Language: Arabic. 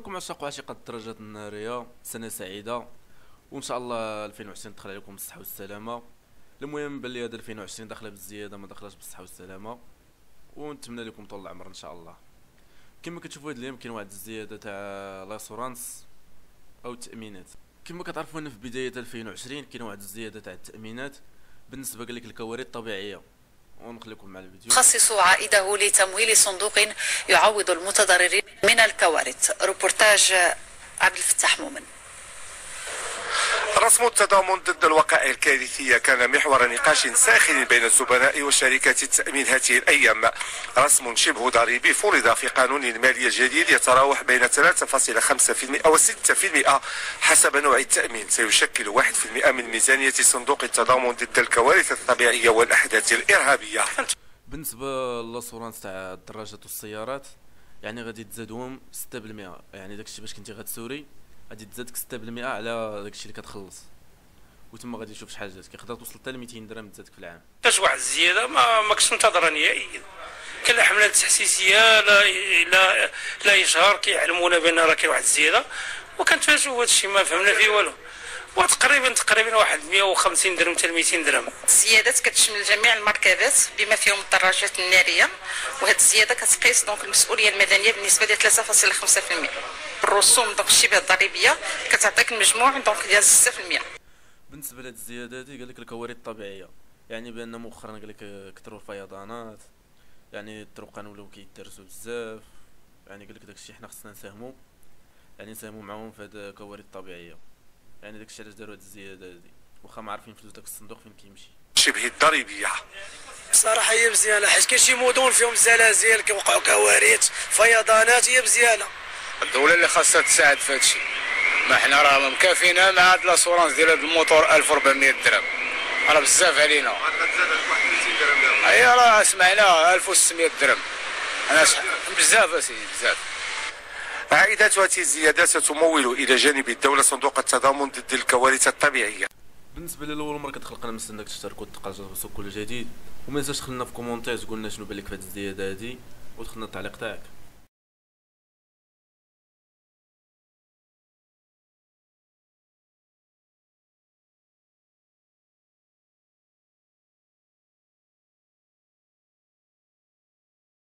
لكم عشاق وعشيقة الدراجات النارية. سنة سعيدة. وإن شاء الله 2020 تدخل عليكم بالصحة والسلامة. المهم بلي هذا 2020 داخلة بالزيادة ما دخلش بالصحة والسلامة. ونتمنى لكم طول العمر إن شاء الله. كما كتشوفوا هاد اليوم كاين واحد الزيادة تاع لاسورانس أو التأمينات. كما كتعرفوا ان في بداية 2020 كاين واحد الزيادة تاع التأمينات. بالنسبة لك الكوارث الطبيعية. ونخليكم مع الفيديو. خصص عائده لتمويل صندوق يعوض المتضررين من الكوارث. روبورتاج عبد الفتاح مؤمن. رسم التضامن ضد الوقائع الكارثية. كان محور نقاش ساخن بين الزبناء وشركات التأمين هذه الأيام. رسم شبه ضريبي فرض في قانون المالية الجديد يتراوح بين 3.5% و 6% حسب نوع التأمين. سيشكل 1% من ميزانية صندوق التضامن ضد الكوارث الطبيعية والأحداث الإرهابية. بالنسبة للأسورانس تاع الدراجات والسيارات يعني غادي تزادهم 6% يعني داكشي باش كنتي غتسوري. غادي تزادك 6% على داكشي اللي كتخلص. وتما غادي تشوف شحال جاتك. يقدر توصل حتى ل 200 درهم تزادك في العام. كاش واحد الزيادة ما ما كنتش منتظرها نهائيا. كاين الحملات التحسيسيه لا لا لا يشهر كيعلمونا بان راه كاين واحد الزيادة. وكنتفاجئوا بهذا الشيء ما فهمنا فيه والو. وتقريبا تقريبا واحد 150 درهم حتى 200 درهم. الزيادات كتشمل جميع المركبات بما فيهم الدراجات النارية وهذه الزيادة كتقيس donc المسؤولية المدنية بالنسبة ل 3.5% الرسوم donc الشبه الضريبية كتعطيك المجموع donc ديال 6% بالنسبة لهاد الزيادات قال لك الكوارث الطبيعية. يعني بأن مؤخرا قال لك كثروا الفيضانات. يعني الطرقان ولاو كيدرسوا بزاف. يعني قال لك داكشي حنا خصنا نساهموا يعني نساهموا معاهم في هاد الكوارث الطبيعية. يعني داكشي علاش داروا هاد الزيادة هادي؟ واخا ما عارفين فلوس داك الصندوق فين كيمشي. شبه الضريبية بصراحه هي مزيانة حيت كاين شي مدن فيهم زلازل كيوقعوا كوارث فيضانات هي مزيانة. الدولة اللي خاصها تساعد في هادشي ما حنا راه مكافينا مع هاد l'assurance ديال هاد الموتور 1400 درهم. راه بزاف علينا. اي راه سمعنا 1600 درهم. أنا بزاف أسيدي بزاف. عائدات هذه الزيادات ستمول إلى جانب الدولة صندوق التضامن ضد الكوارث الطبيعية. بالنسبة للأول مره كتدخل قناه مستناك تشترك وتلقى الوصول كل جديد وما تنساش تخلينا في كومونتير تقول لنا شنو بالك في هاد الزيادة هادي وتخلينا التعليق تاعك.